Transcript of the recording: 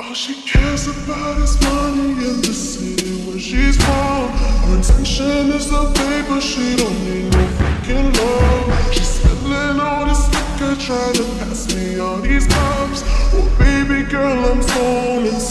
All she cares about is money in the city where she's from. Her intention is the paper, she don't need no fucking love. She's spilling all this liquor, trying to pass me all these cups. Oh, baby girl, I'm falling and